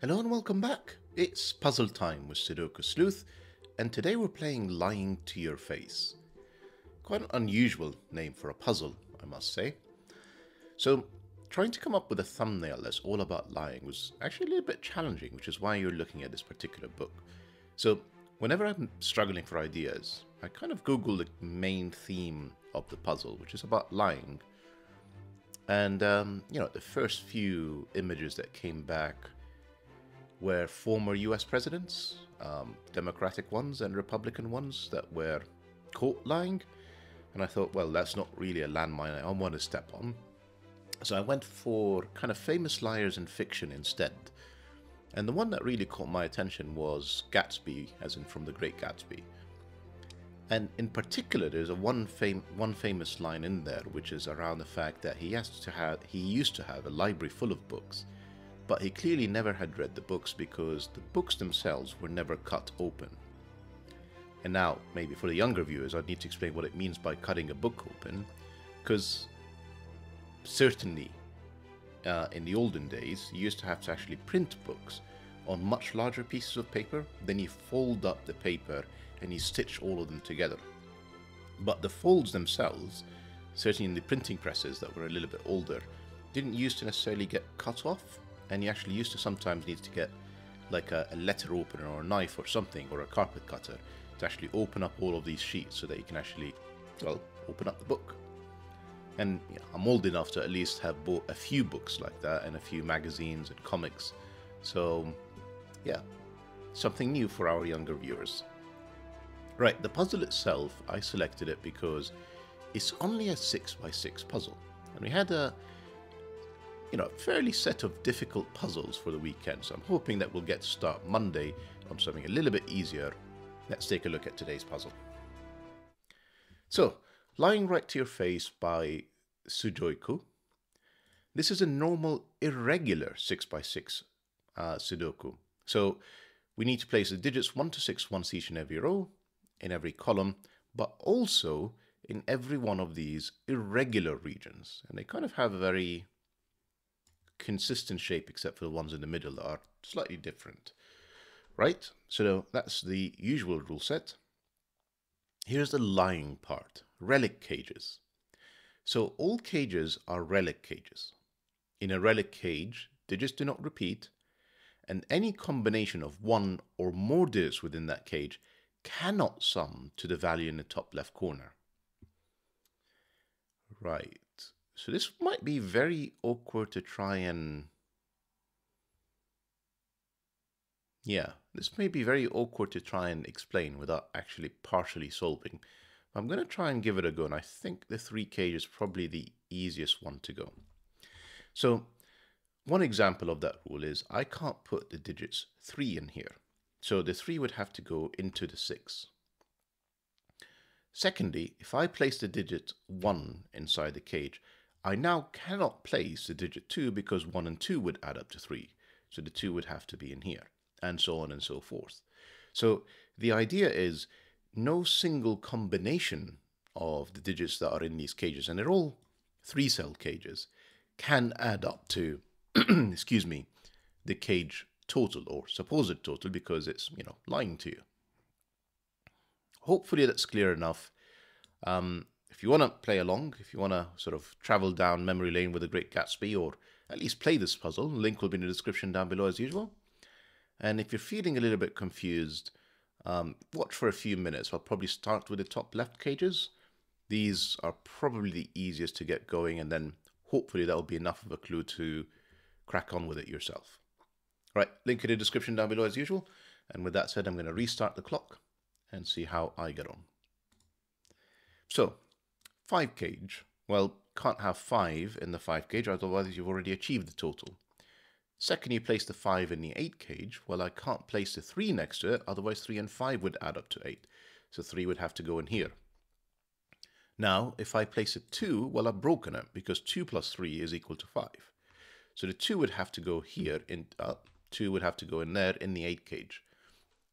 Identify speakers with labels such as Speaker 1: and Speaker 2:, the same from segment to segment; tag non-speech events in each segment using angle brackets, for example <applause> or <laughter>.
Speaker 1: Hello and welcome back. It's puzzle time with Sudoku Sleuth, and today we're playing Lying to Your Face. Quite an unusual name for a puzzle, I must say. So, trying to come up with a thumbnail that's all about lying was actually a little bit challenging, which is why you're looking at this particular book. So, whenever I'm struggling for ideas, I kind of Google the main theme of the puzzle, which is about lying. And, um, you know, the first few images that came back were former US presidents, um, Democratic ones and Republican ones that were caught lying. And I thought, well, that's not really a landmine I want to step on. So I went for kind of famous liars in fiction instead. And the one that really caught my attention was Gatsby, as in from The Great Gatsby. And in particular, there's a one fam- one famous line in there, which is around the fact that he has to have he used to have a library full of books, but he clearly never had read the books because the books themselves were never cut open. And now, maybe for the younger viewers, I'd need to explain what it means by cutting a book open, because certainly uh, in the olden days, you used to have to actually print books on much larger pieces of paper. Then you fold up the paper and you stitch all of them together. But the folds themselves, certainly in the printing presses that were a little bit older, didn't used to necessarily get cut off, and you actually used to sometimes need to get like a, a letter opener or a knife or something or a carpet cutter to actually open up all of these sheets so that you can actually, well, open up the book. And yeah, I'm old enough to at least have bought a few books like that and a few magazines and comics. So, yeah, something new for our younger viewers. Right, the puzzle itself, I selected it because it's only a 6x6 puzzle. And we had a, you know, a fairly set of difficult puzzles for the weekend. So I'm hoping that we'll get to start Monday on something a little bit easier. Let's take a look at today's puzzle. So, Lying Right to Your Face by sujoyku. This is a normal irregular 6x6 uh, Sudoku. So we need to place the digits 1 to 6 once each in every row, in every column, but also in every one of these irregular regions. And they kind of have a very consistent shape except for the ones in the middle that are slightly different. Right, so that's the usual rule set. Here's the lying part, Rellik cages. So all cages are Rellik cages. In a Rellik cage, digits do not repeat, and any combination of one or more digits within that cage cannot sum to the value in the top left corner. Right, so this might be very awkward to try and... Yeah, this may be very awkward to try and explain without actually partially solving. I'm going to try and give it a go, and I think the 3K is probably the easiest one to go. So one example of that rule is I can't put the digits 3 in here. So the 3 would have to go into the 6. Secondly, if I place the digit 1 inside the cage, I now cannot place the digit 2 because 1 and 2 would add up to 3. So the 2 would have to be in here, and so on and so forth. So the idea is no single combination of the digits that are in these cages, and they're all three cell cages, can add up to, <clears throat> excuse me, the cage total or supposed total because it's, you know, lying to you. Hopefully that's clear enough. Um, if you want to play along, if you want to sort of travel down memory lane with the Great Gatsby or at least play this puzzle, link will be in the description down below as usual. And if you're feeling a little bit confused, um, watch for a few minutes. I'll probably start with the top left cages. These are probably the easiest to get going and then hopefully that'll be enough of a clue to crack on with it yourself. Right, link in the description down below as usual. And with that said, I'm going to restart the clock and see how I get on. So, 5 cage. Well, can't have 5 in the 5 cage, otherwise you've already achieved the total. Second, you place the 5 in the 8 cage. Well, I can't place the 3 next to it, otherwise 3 and 5 would add up to 8. So 3 would have to go in here. Now, if I place a 2, well, I've broken it, because 2 plus 3 is equal to 5. So the 2 would have to go here, in, uh, 2 would have to go in there in the 8 cage.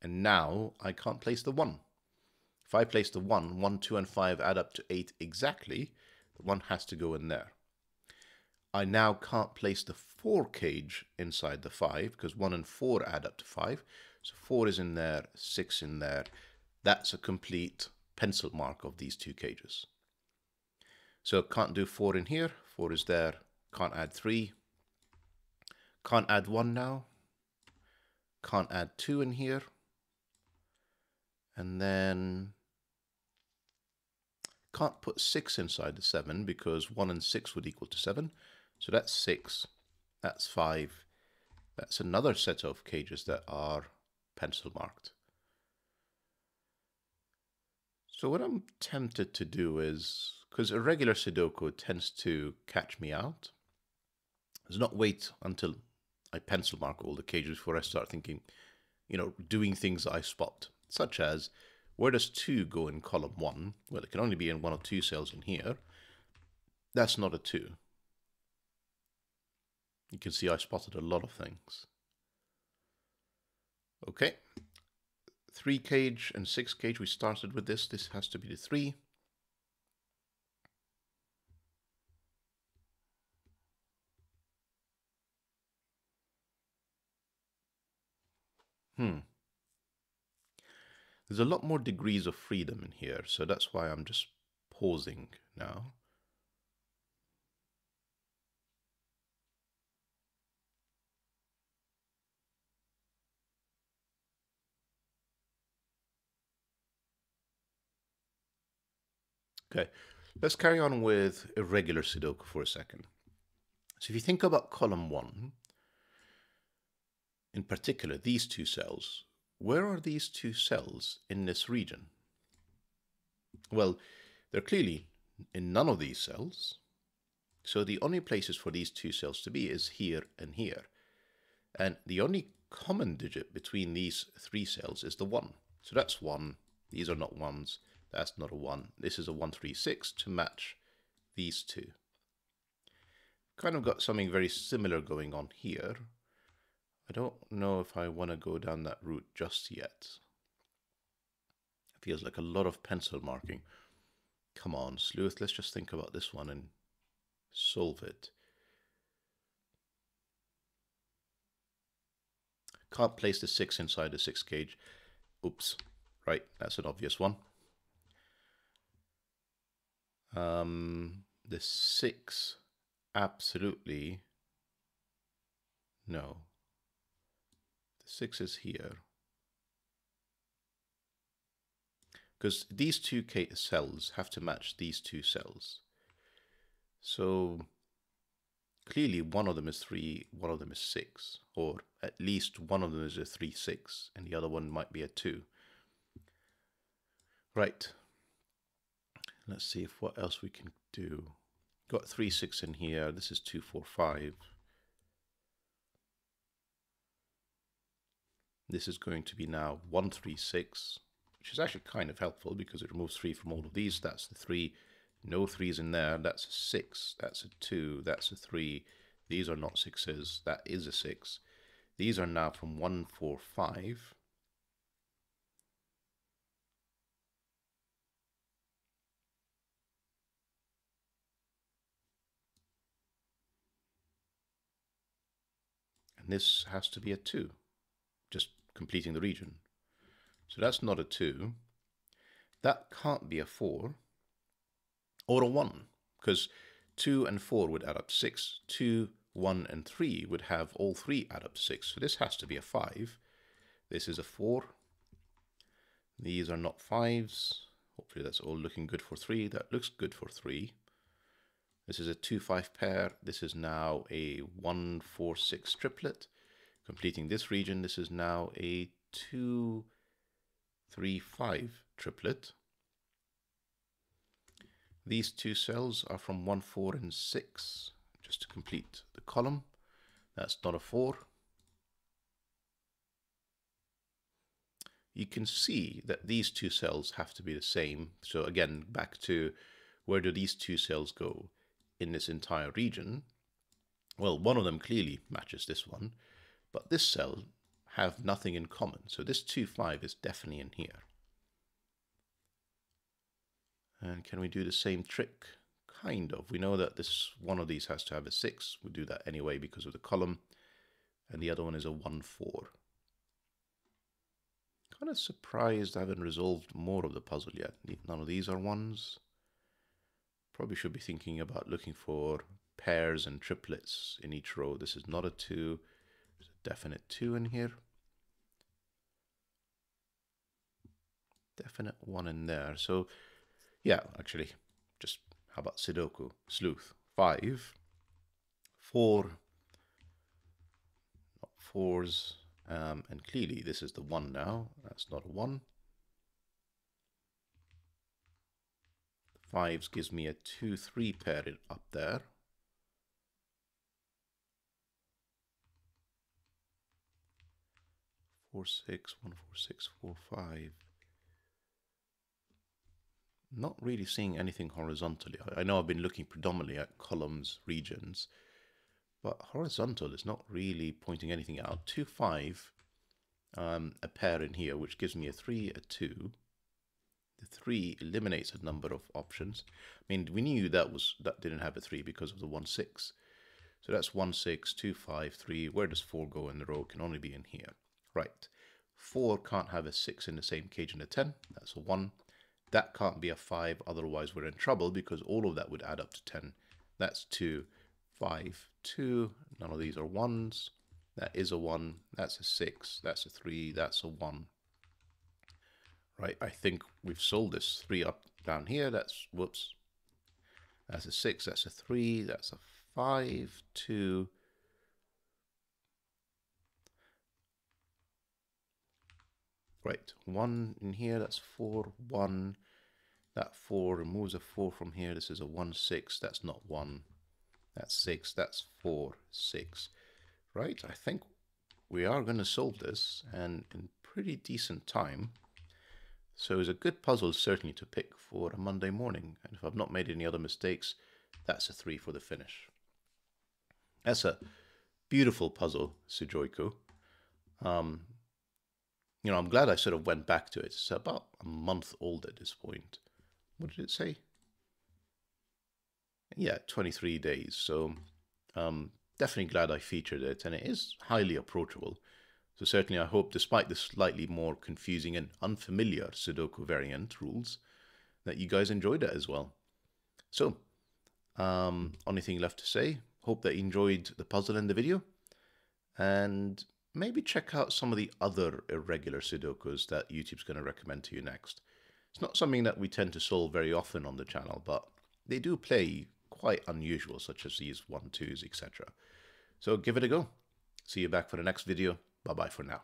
Speaker 1: And now I can't place the 1. If I place the 1, 1, 2, and 5 add up to 8 exactly, the 1 has to go in there. I now can't place the 4 cage inside the 5 because 1 and 4 add up to 5. So 4 is in there, 6 in there. That's a complete pencil mark of these two cages. So can't do 4 in here, 4 is there, can't add 3. Can't add 1 now. Can't add 2 in here. And then can't put 6 inside the 7 because 1 and 6 would equal to 7. So that's 6, that's 5. That's another set of cages that are pencil marked. So what I'm tempted to do is, because a regular Sudoku tends to catch me out, is not wait until I pencil mark all the cages before I start thinking, you know, doing things I spot, such as where does 2 go in column 1? Well, it can only be in one or two cells in here. That's not a 2. You can see I spotted a lot of things. Okay, 3 cage and 6 cage, we started with this. This has to be the 3. Hmm. There's a lot more degrees of freedom in here, so that's why I'm just pausing now. Okay, let's carry on with irregular Sudoku for a second. So if you think about column one, in particular, these two cells, where are these two cells in this region? Well, they're clearly in none of these cells. So the only places for these two cells to be is here and here. And the only common digit between these three cells is the 1. So that's 1. These are not 1s. That's not a 1. This is a 136 to match these two. Kind of got something very similar going on here. I don't know if I want to go down that route just yet. It feels like a lot of pencil marking. Come on, Sleuth, let's just think about this one and solve it. Can't place the 6 inside the 6 cage. Oops. Right, that's an obvious one. Um, the six, absolutely no. The six is here. Because these two cells have to match these two cells. So clearly one of them is 3, one of them is 6, or at least one of them is a 3, 6, and the other one might be a 2. Right, Let's see if what else we can do. Got 3, 6 in here. This is 2, 4, 5. This is going to be now 136, which is actually kind of helpful because it removes 3 from all of these. That's the 3. No 3s in there. That's a 6. That's a 2. That's a 3. These are not 6s. That is a 6. These are now from 145. And this has to be a 2, just completing the region. So that's not a 2. That can't be a 4 or a 1, because 2 and 4 would add up to 6. 2, 1, and 3 would have all three add up to 6. So this has to be a 5. This is a 4. These are not 5s. Hopefully that's all looking good for 3. That looks good for 3. This is a 2-5 pair. This is now a 1-4-6 triplet. Completing this region, this is now a 2-3-5 triplet. These two cells are from 1, 4, and 6, just to complete the column. That's not a 4. You can see that these two cells have to be the same. So again, back to where do these two cells go? in this entire region, well, one of them clearly matches this one, but this cell have nothing in common. So this 2, 5 is definitely in here. And can we do the same trick? kind of. We know that this one of these has to have a 6. We do that anyway because of the column. And the other one is a 1-4. Kind of surprised I haven't resolved more of the puzzle yet. None of these are ones. Probably should be thinking about looking for pairs and triplets in each row. This is not a 2. Definite 2 in here. Definite 1 in there. So, yeah, actually, just how about Sudoku? Sleuth. 5. 4. Not 4s. Um, and clearly this is the 1 now. That's not a 1. Fives gives me a 2-3 pair up there. Four six one four six four five. Not really seeing anything horizontally. I know I've been looking predominantly at columns, regions, but horizontal is not really pointing anything out. Two five, um, a pair in here, which gives me a three, a two. The three eliminates a number of options. I mean, we knew that was that didn't have a three because of the one six. So that's one six, two five, three. Where does four go in the row? It can only be in here. Right. 4 can't have a 6 in the same cage and a 10. That's a 1. That can't be a 5, otherwise we're in trouble because all of that would add up to 10. That's 2, 5, 2. None of these are 1s. That is a 1. That's a 6. That's a 3. That's a 1. Right, I think we've sold this 3 up down here. That's, whoops. That's a 6. That's a 3. That's a 5, 2, Right, 1 in here, that's 4, 1. That 4 removes a 4 from here. This is a 1, 6. That's not 1. That's 6. That's 4, 6. Right, I think we are going to solve this, and in pretty decent time. So it's a good puzzle certainly to pick for a Monday morning. And if I've not made any other mistakes, that's a 3 for the finish. That's a beautiful puzzle, sujoyku. Um, you know, I'm glad I sort of went back to it. It's about a month old at this point. What did it say? Yeah, 23 days. So um, definitely glad I featured it, and it is highly approachable. So certainly I hope, despite the slightly more confusing and unfamiliar Sudoku variant rules, that you guys enjoyed it as well. So, um, only thing left to say, hope that you enjoyed the puzzle and the video, and maybe check out some of the other irregular Sudokus that YouTube's going to recommend to you next. It's not something that we tend to solve very often on the channel, but they do play quite unusual, such as these one, twos, etc. So give it a go. See you back for the next video. Bye-bye for now.